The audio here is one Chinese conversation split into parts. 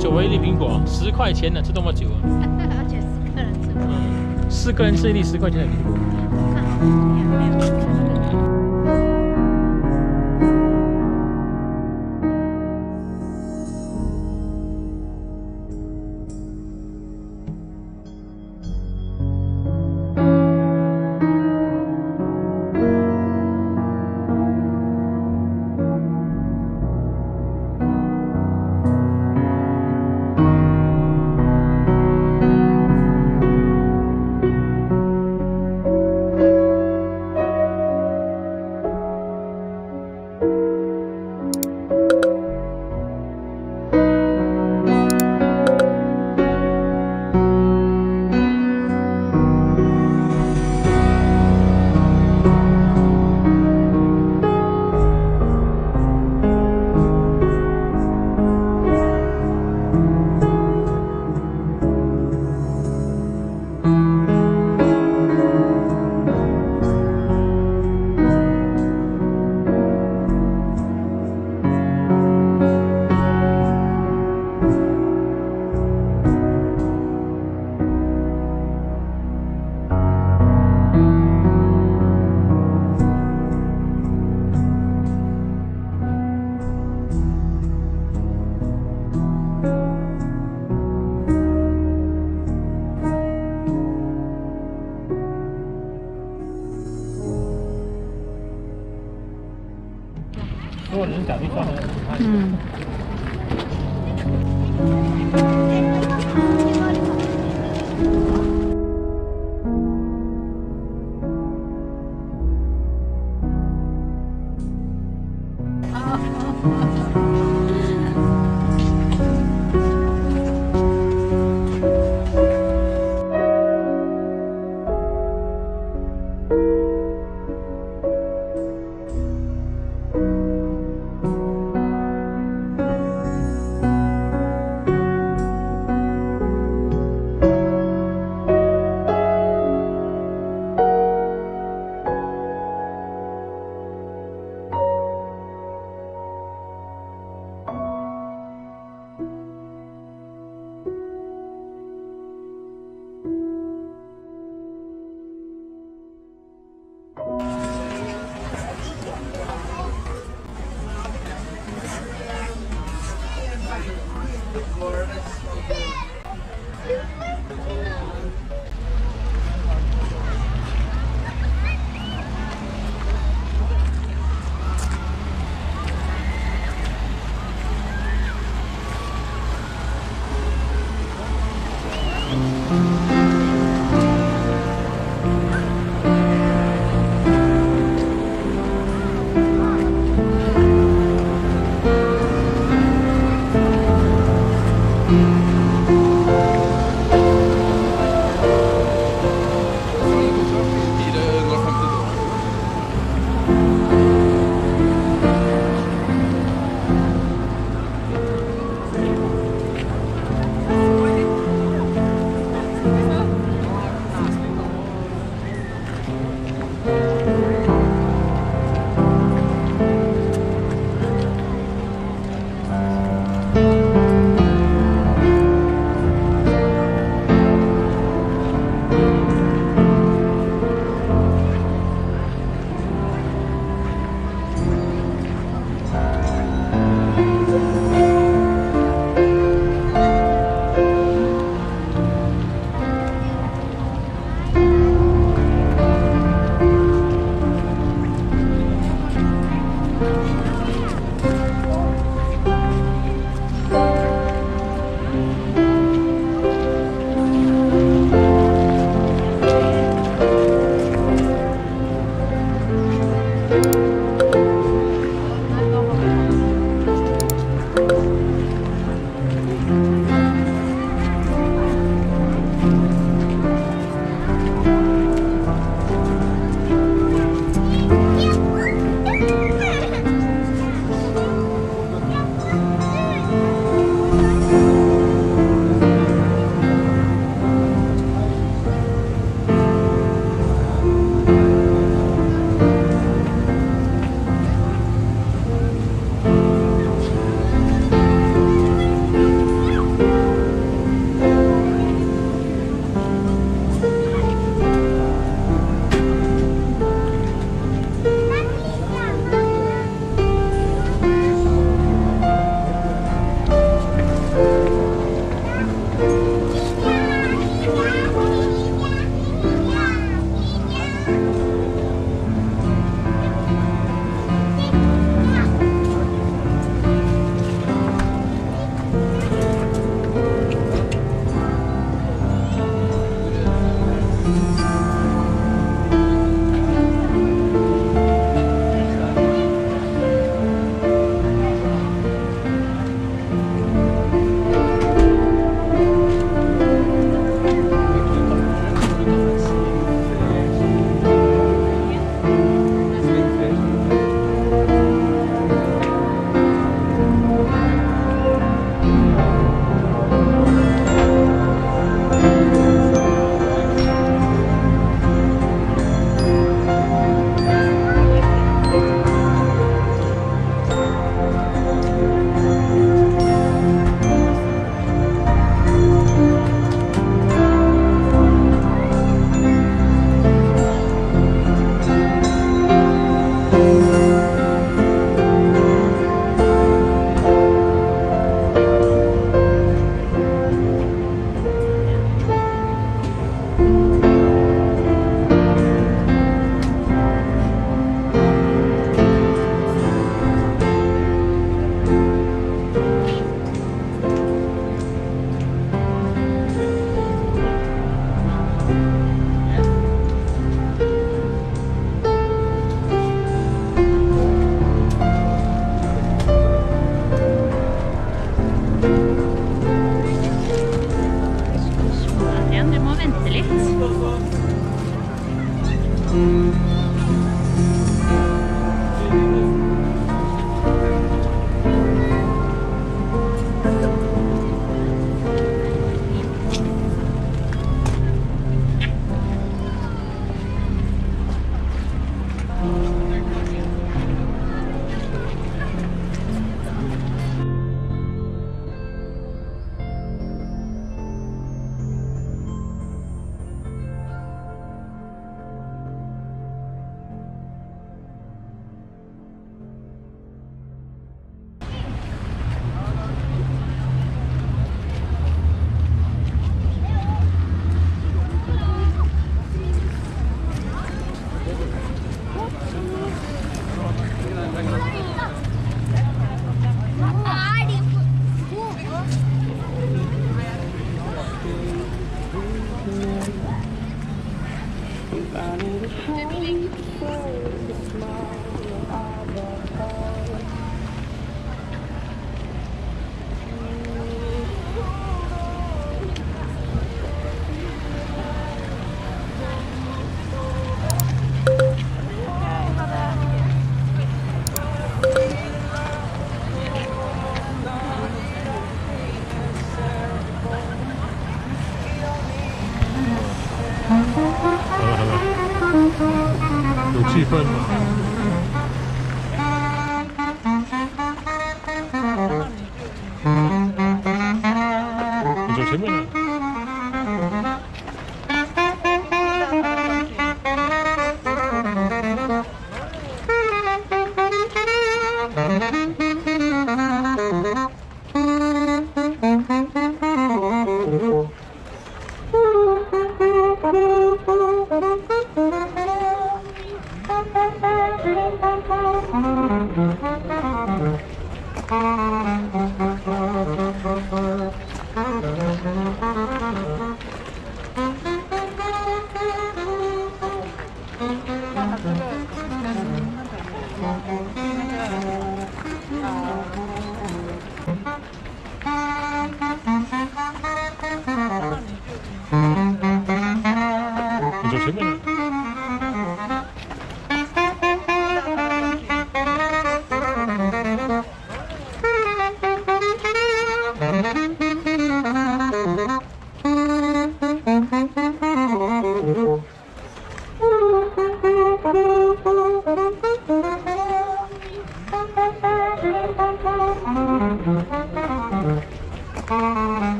九维力苹果十块钱呢，吃这么久啊，而且四个人吃，嗯，四个人吃一粒十块钱的苹果。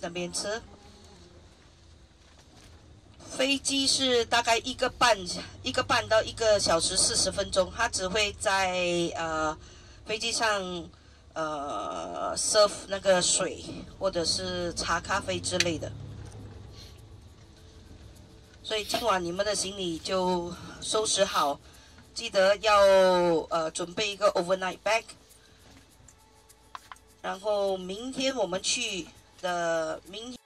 那边吃。飞机是大概一个半一个半到一个小时四十分钟，它只会在呃飞机上呃 serve 那个水或者是茶咖啡之类的。所以今晚你们的行李就收拾好，记得要呃准备一个 overnight bag。然后明天我们去的明。